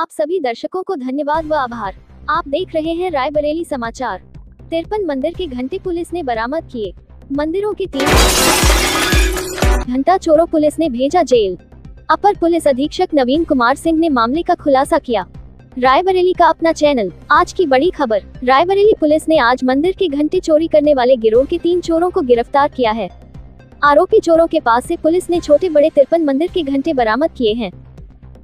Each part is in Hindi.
आप सभी दर्शकों को धन्यवाद व आभार। आप देख रहे हैं रायबरेली समाचार। तिरपन मंदिर के घंटे पुलिस ने बरामद किए। मंदिरों के तीन घंटा चोरों पुलिस ने भेजा जेल। अपर पुलिस अधीक्षक नवीन कुमार सिंह ने मामले का खुलासा किया। रायबरेली का अपना चैनल। आज की बड़ी खबर। रायबरेली पुलिस ने आज मंदिर के घंटे चोरी करने वाले गिरोह के तीन चोरों को गिरफ़्तार किया है। आरोपी चोरों के पास से पुलिस ने छोटे बड़े तिरपन मंदिर के घंटे बरामद किए हैं।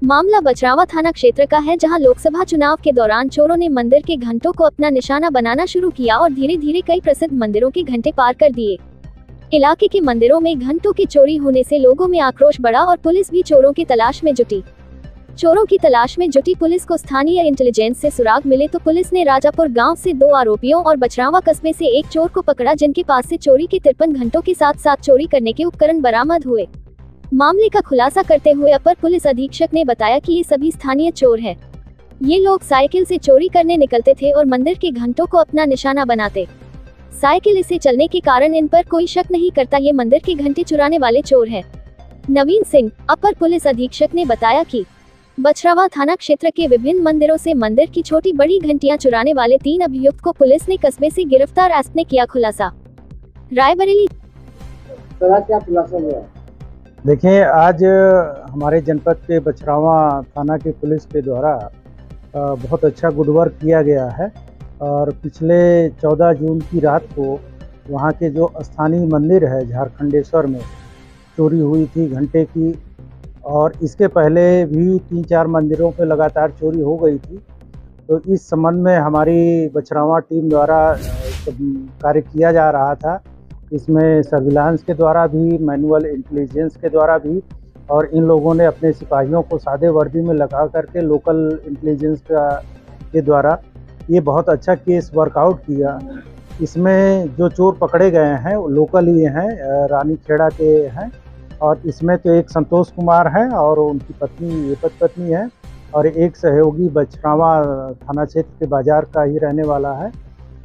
मामला बचरावा थाना क्षेत्र का है, जहाँ लोकसभा चुनाव के दौरान चोरों ने मंदिर के घंटों को अपना निशाना बनाना शुरू किया और धीरे धीरे कई प्रसिद्ध मंदिरों के घंटे पार कर दिए। इलाके के मंदिरों में घंटों की चोरी होने से लोगों में आक्रोश बढ़ा और पुलिस भी चोरों की तलाश में जुटी। चोरों की तलाश में जुटी पुलिस को स्थानीय इंटेलिजेंस से सुराग मिले तो पुलिस ने राजापुर गाँव से दो आरोपियों और बछरावा कस्बे से एक चोर को पकड़ा, जिनके पास से चोरी के तिरपन घंटों के साथ साथ चोरी करने के उपकरण बरामद हुए। मामले का खुलासा करते हुए अपर पुलिस अधीक्षक ने बताया कि ये सभी स्थानीय चोर है। ये लोग साइकिल से चोरी करने निकलते थे और मंदिर के घंटों को अपना निशाना बनाते। साइकिल इसे चलने के कारण इन पर कोई शक नहीं करता ये मंदिर के घंटे चुराने वाले चोर है। नवीन सिंह, अपर पुलिस अधीक्षक ने बताया कि बछरावा थाना क्षेत्र के विभिन्न मंदिरों से मंदिर की छोटी बड़ी घंटियाँ चुराने वाले तीन अभियुक्त को पुलिस ने कस्बे से गिरफ़्तार एस ने किया खुलासा। रायबरेली देखिए आज हमारे जनपद के बछरावा थाना की पुलिस के द्वारा बहुत अच्छा गुड वर्क किया गया है और पिछले 14 जून की रात को वहाँ के जो स्थानीय मंदिर है झारखंडेश्वर में, चोरी हुई थी घंटे की और इसके पहले भी तीन चार मंदिरों पे लगातार चोरी हो गई थी। तो इस संबंध में हमारी बछरावा टीम द्वारा कार्य किया जा रहा था। इसमें सर्विलांस के द्वारा भी मैनुअल इंटेलिजेंस के द्वारा भी, और इन लोगों ने अपने सिपाहियों को सादे वर्दी में लगा करके लोकल इंटेलिजेंस का, के द्वारा ये बहुत अच्छा केस वर्कआउट किया। इसमें जो चोर पकड़े गए हैं, वो लोकल ही हैं रानी खेड़ा के हैं, और इसमें तो एक संतोष कुमार है, और उनकी पत्नी पत पत्नी है, और एक सहयोगी बछरावा थाना क्षेत्र के बाज़ार का ही रहने वाला है।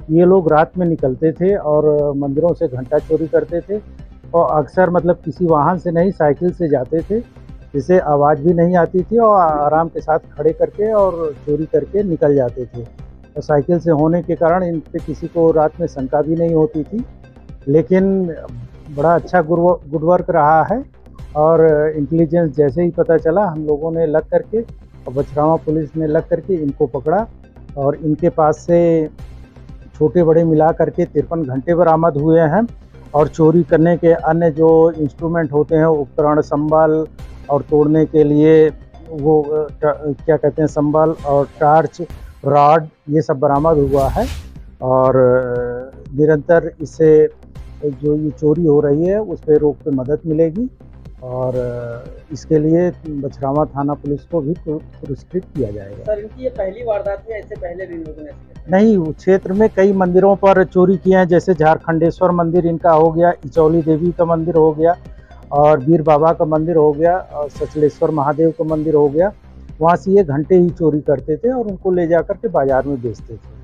ये लोग रात में निकलते थे और मंदिरों से घंटा चोरी करते थे और अक्सर मतलब किसी वाहन से नहीं, साइकिल से जाते थे, जिससे आवाज़ भी नहीं आती थी और आराम के साथ खड़े करके और चोरी करके निकल जाते थे। और साइकिल से होने के कारण इन पर किसी को रात में शंका भी नहीं होती थी, लेकिन बड़ा अच्छा गुड वर्क रहा है और इंटेलिजेंस जैसे ही पता चला, हम लोगों ने लग करके और बछरावा पुलिस ने लग करके इनको पकड़ा और इनके पास से छोटे बड़े मिला करके तिरपन घंटे बरामद हुए हैं और चोरी करने के अन्य जो इंस्ट्रूमेंट होते हैं, उपकरण संभाल और तोड़ने के लिए वो क्या कहते हैं संभाल और टार्च, रॉड, ये सब बरामद हुआ है और निरंतर इससे जो ये चोरी हो रही है, उस पर रोक पे मदद मिलेगी। और इसके लिए बछरावा थाना पुलिस को भी पुरस्कृत किया जाएगा। सर इनकी ये पहली वारदात है इससे पहले भी लोगों ने नहीं क्षेत्र में कई मंदिरों पर चोरी किए हैं जैसे झारखंडेश्वर मंदिर इनका हो गया इचौली देवी का मंदिर हो गया और वीर बाबा का मंदिर हो गया और सचलेश्वर महादेव का मंदिर हो गया। वहाँ से ये घंटे ही चोरी करते थे और उनको ले जा करके बाज़ार में बेचते थे।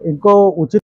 इनको उचित